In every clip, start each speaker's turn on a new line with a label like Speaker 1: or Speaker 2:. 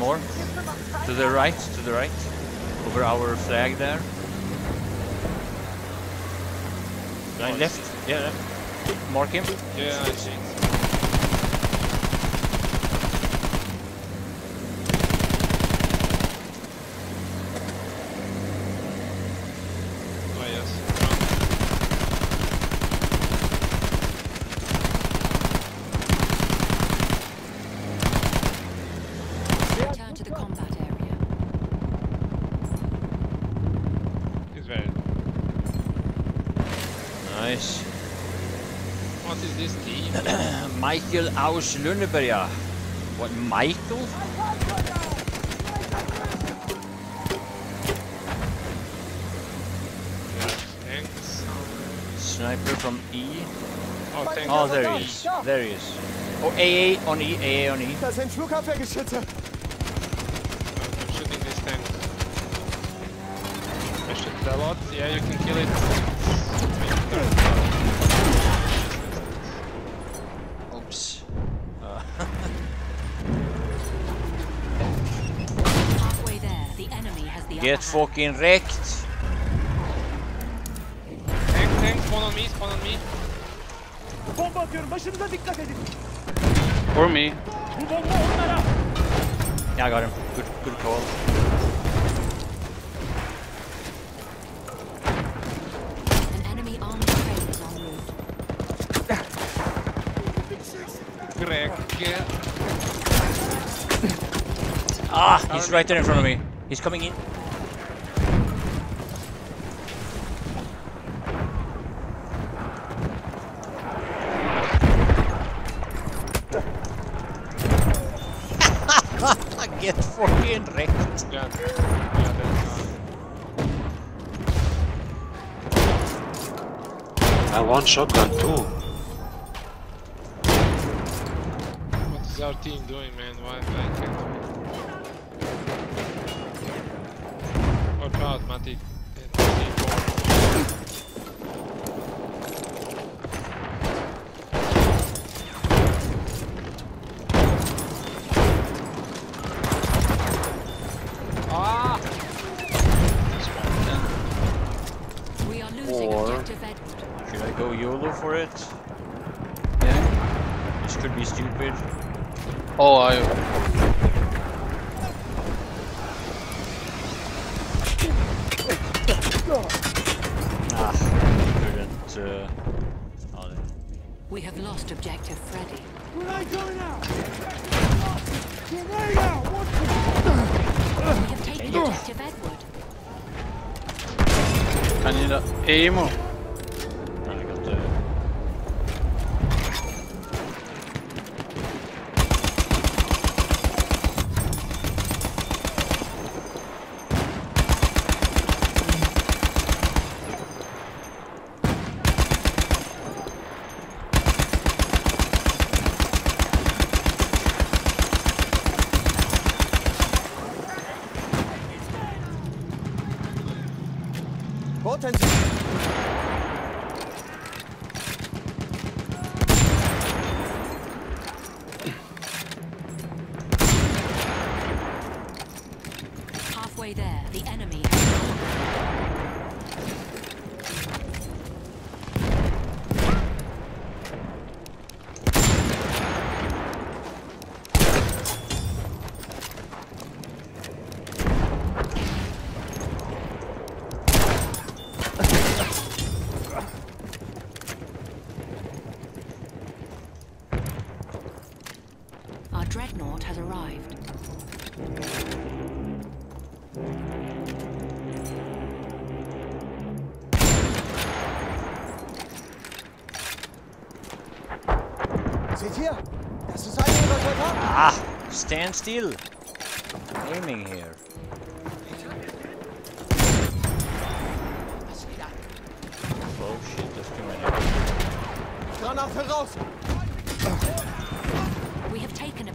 Speaker 1: more. To the right, to the right. Over our flag there. Line left. Yeah. Mark him.
Speaker 2: Yeah, I see. Oh, yes.
Speaker 3: Return to the combat area.
Speaker 2: He's very.
Speaker 1: Nice.
Speaker 2: What is this team?
Speaker 1: Michael Aus Lundeberga. What, Michael? Sniper from E.
Speaker 2: Oh, thanks.
Speaker 1: Oh, there he is. There he is. Oh, AA on E, AA on E.
Speaker 4: Da sind Flugabwehrgeschütze.
Speaker 2: I'm shooting this tank. I shoot a lot. Yeah, you can kill it.
Speaker 1: Get fucking wrecked.
Speaker 2: Tank, tank, spawn on me, spawn on me.
Speaker 4: Bomba atıyorum. Başınıza dikkat edin.
Speaker 5: For me.
Speaker 4: Bu bomba onlara.
Speaker 1: Yeah, I got him. Good, good call.
Speaker 3: An enemy armed train is en route.
Speaker 2: Greg.
Speaker 1: Ah, he's right there in front of me. He's coming in. Get fucking wrecked.
Speaker 2: Yeah, yeah, that's,
Speaker 6: I want shotgun too.
Speaker 2: what is our team doing, man? Why I can't Watch out, Mati. Ah!
Speaker 3: We are losing
Speaker 1: Or-
Speaker 3: objective Edward.
Speaker 1: Should I go YOLO for it? Yeah. This could be stupid.
Speaker 5: Oh, I.
Speaker 1: Ah, couldn't. Uh... Oh, there.
Speaker 3: We have lost objective Freddy.
Speaker 4: Grenade going out. Grenade out. What
Speaker 3: We have taken objective Edward.
Speaker 5: I need a ammo.
Speaker 1: I got the.
Speaker 4: Potenzial.
Speaker 3: Halfway there, the enemy has the upper hand. Our dreadnought has arrived.
Speaker 4: Seht ihr? Das ist ein ihrer Soldaten.
Speaker 1: Ah! Stand still! Aiming here. Oh shit, there's too many.
Speaker 4: Granate raus.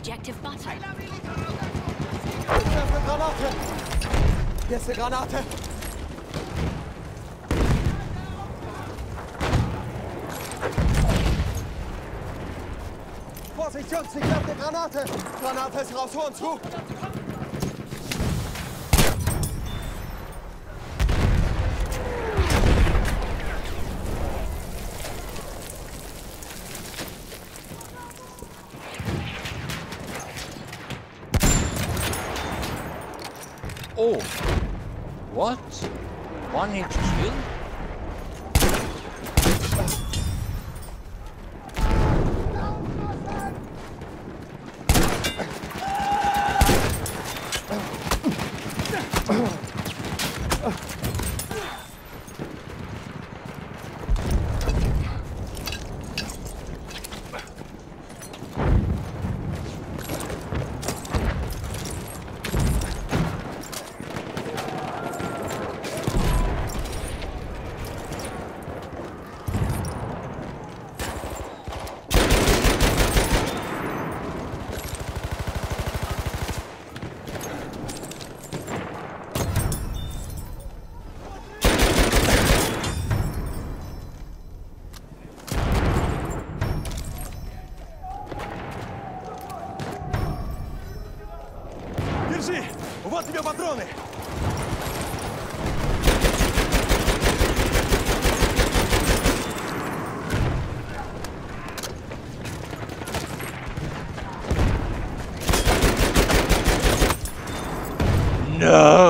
Speaker 3: Objective butter.
Speaker 4: Ich werfe Granate. Hier ist eine Granate. Vorsicht, Jungs, ich werfe eine Granate. Granate ist raus, Horn zu.
Speaker 1: One hit No!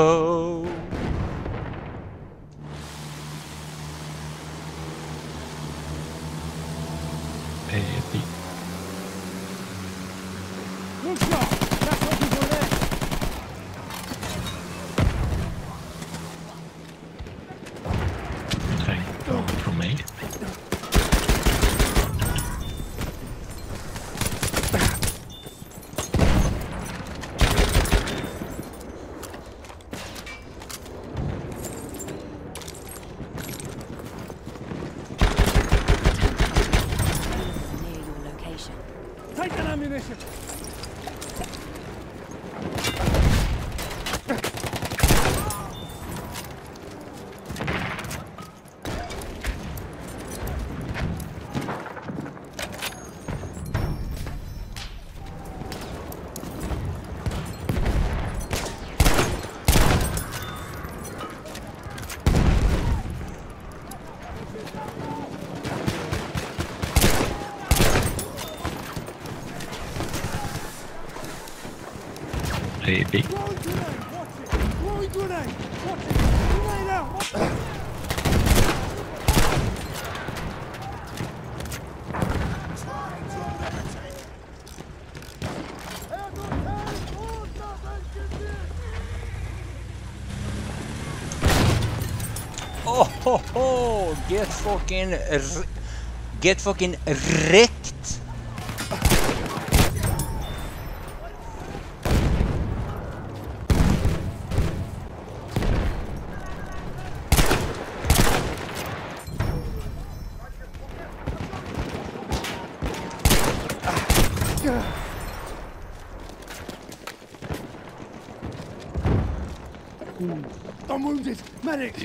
Speaker 4: Take an ammunition!
Speaker 1: Oh ho ho! Get fucking... Get fucking wrecked!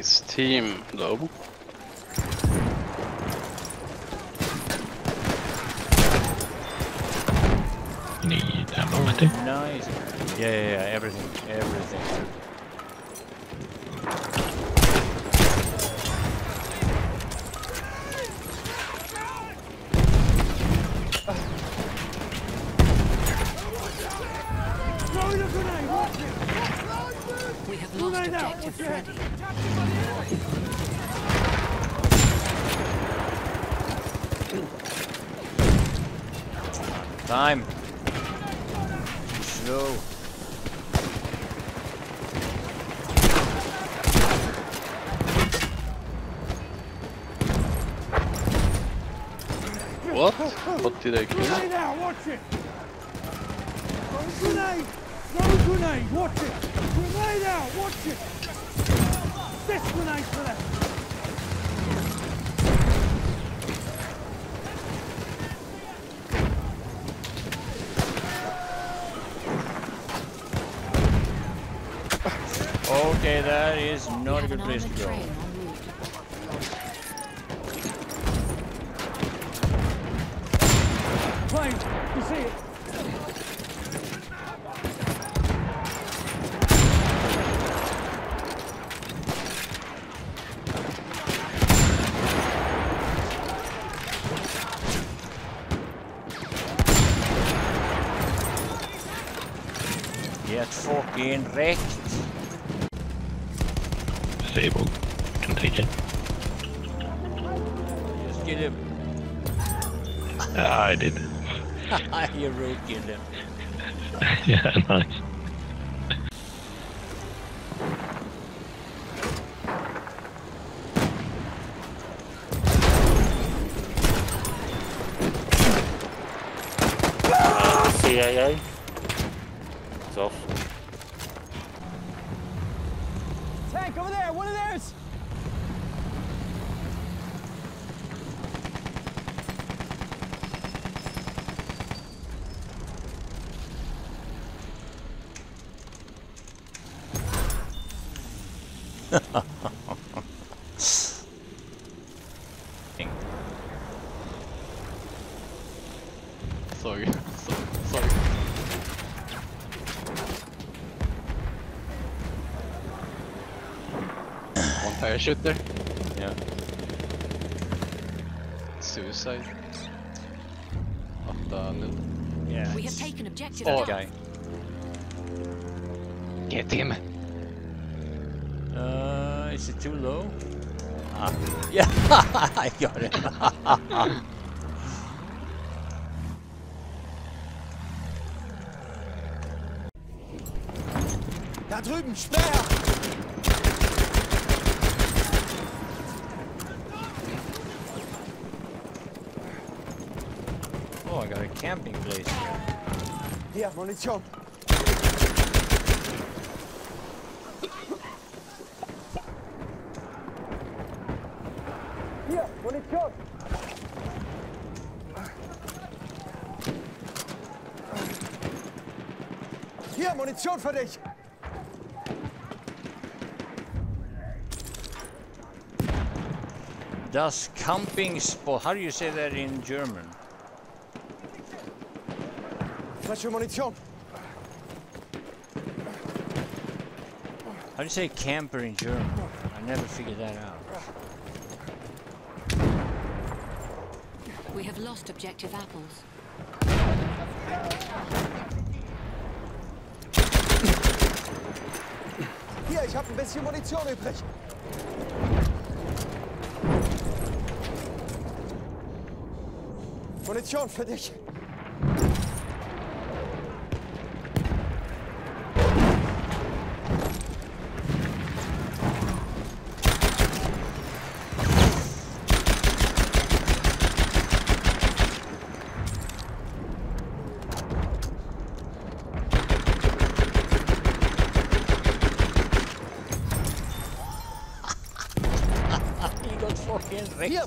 Speaker 4: Medic!
Speaker 5: This team though.
Speaker 6: Need ammo, Matti.
Speaker 1: Nice. Yeah, yeah, yeah, everything, everything.
Speaker 4: Throwing a grenade! Watch it!
Speaker 3: We have lost
Speaker 4: Grenade out!
Speaker 3: objective
Speaker 4: Watch your head!
Speaker 3: Freddy.
Speaker 1: Time. Slow.
Speaker 5: What? What did I kill?
Speaker 4: Grenade out! Watch it! Throwing grenade! Throwing grenade! Watch it! Grenade out! Watch it! This grenade for them!
Speaker 1: Okay, that is not a good place to go.
Speaker 3: train en route.
Speaker 4: Plane! You see it?
Speaker 1: Get fucking wrecked.
Speaker 6: Disabled. Take it.
Speaker 1: Just kill him.
Speaker 6: Ah, I did.
Speaker 1: you road killed him.
Speaker 6: yeah, nice.
Speaker 7: CIA. It's off.
Speaker 4: Tank over there, one of theirs!
Speaker 5: Sorry. sorry. Sorry. One parachute there.
Speaker 1: Yeah.
Speaker 5: Suicide. Åtta nu.
Speaker 1: Yeah.
Speaker 3: We have taken objective
Speaker 1: That
Speaker 3: Alpha.
Speaker 1: guy.
Speaker 5: Get him!
Speaker 1: Is it too low? Ah, yeah, I got it.
Speaker 4: Da drüben, Sperr!
Speaker 1: oh, I got a camping place here.
Speaker 4: Hier, Munition. Munition für dich!
Speaker 1: Das camping spot. How do you say that in German?
Speaker 4: Flasche Munition!
Speaker 1: How do you say camper in German? I never figured that out.
Speaker 3: We have lost objective apples.
Speaker 4: Ich habe ein bisschen Munition übrig. Munition für dich.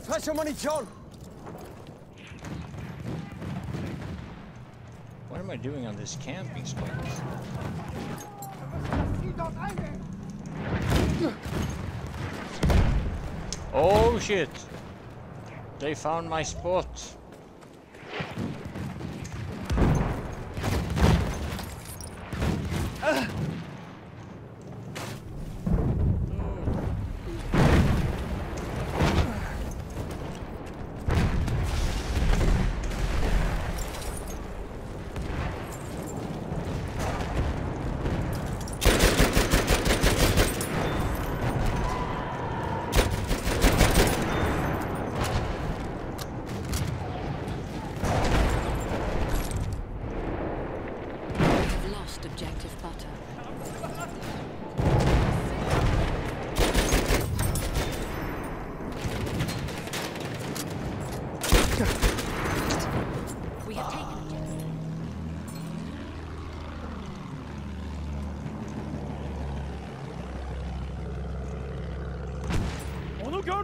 Speaker 4: Hier, frische Munition!
Speaker 1: What am I doing on this camping spot? Oh shit! They found my spot.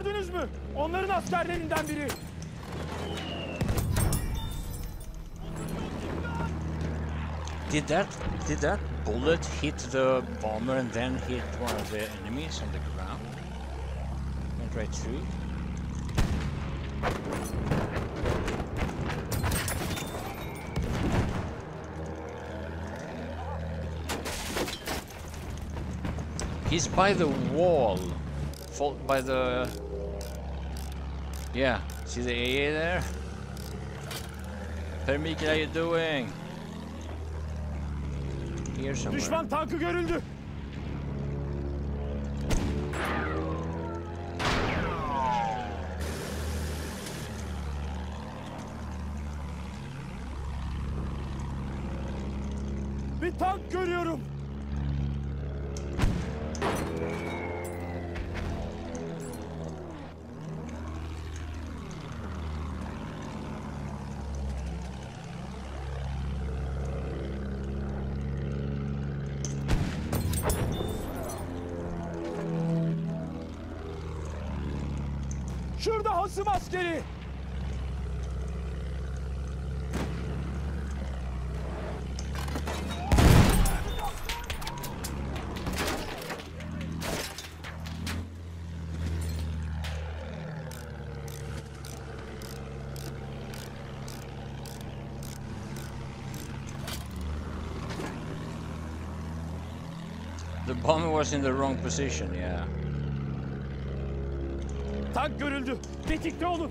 Speaker 4: Gördünüz mü? Onların askerlerinden biri.
Speaker 1: Did that did that bullet hit the bomber and then hit one of the enemies on the ground? Went right through. He's by the wall. By the Yeah. See the AA there? Permik, how you doing? Here somewhere.
Speaker 4: Düşman tankı görüldü. Bir tank görüyorum.
Speaker 1: The bomber was in the wrong position, yeah.
Speaker 4: Tank görüldü. Tetikte olun.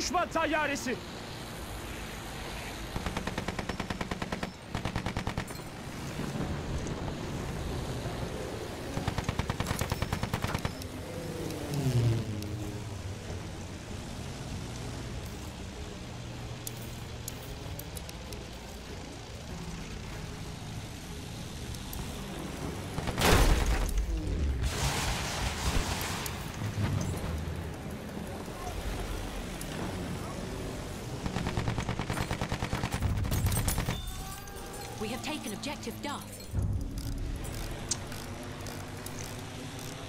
Speaker 4: Düşman tayyaresi!
Speaker 3: taken objective Duff.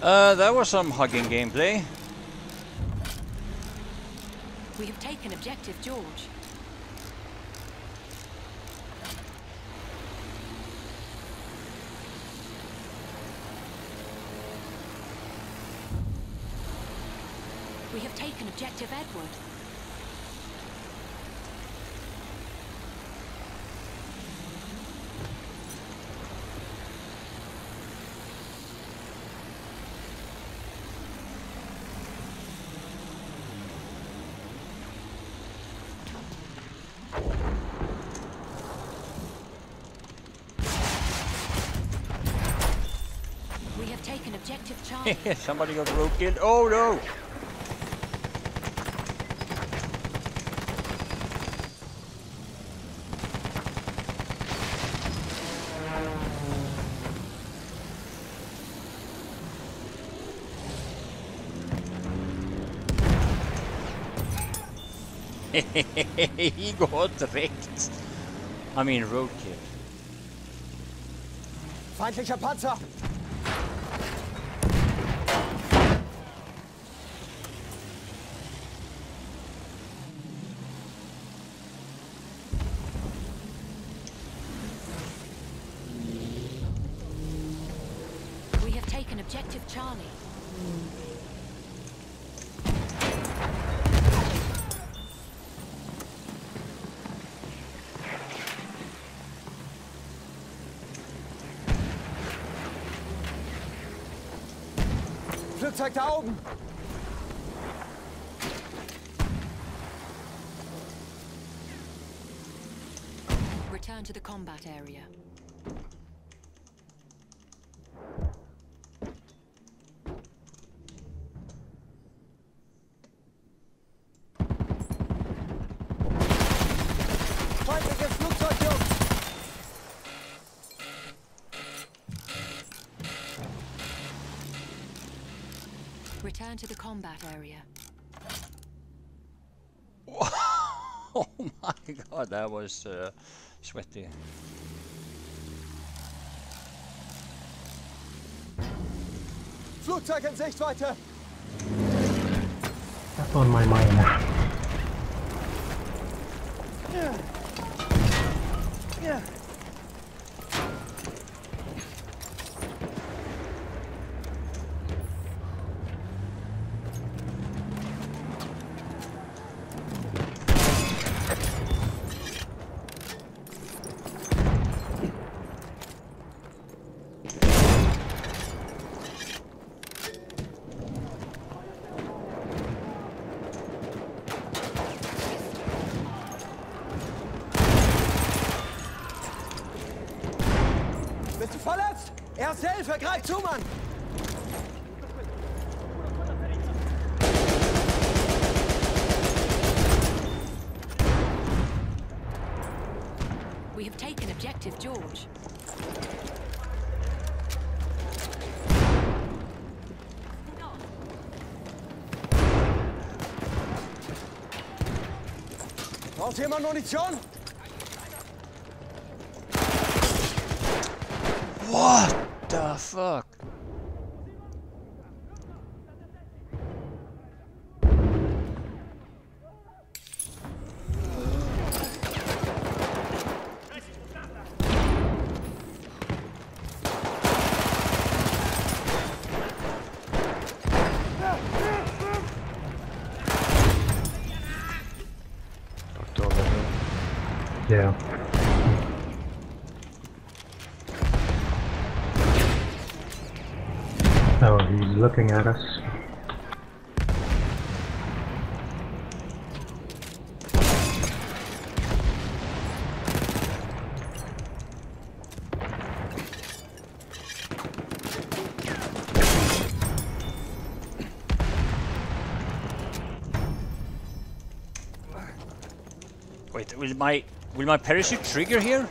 Speaker 1: Uh, that was some hugging gameplay.
Speaker 3: We have taken objective George. We have taken objective Edward.
Speaker 1: Somebody got rope killed. Oh no! he got wrecked. I mean, roadkill.
Speaker 4: Feindlicher Panzer!
Speaker 3: Chani.
Speaker 4: Flugzeug da oben!
Speaker 3: Return to the combat area. combat area.
Speaker 1: oh my god, that was uh, sweaty.
Speaker 8: Flugzeug in Sichtweite!
Speaker 9: That's on my mind.
Speaker 4: Yeah. Yeah.
Speaker 8: Bist du verletzt? Erste Hilfe, greif zu, Mann!
Speaker 3: We have taken objective George.
Speaker 8: Braucht jemand Munition?
Speaker 1: What the fuck?
Speaker 9: Yeah. Oh, he's looking at us.
Speaker 1: Wait, will my will my parachute trigger here?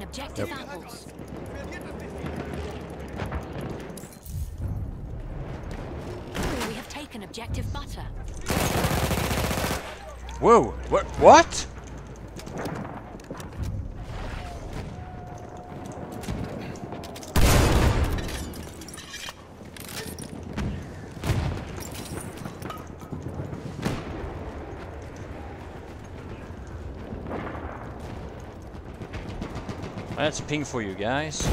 Speaker 3: Taken objective apples. We have taken objective butter.
Speaker 1: Whoa! What? What? That's ping for you guys.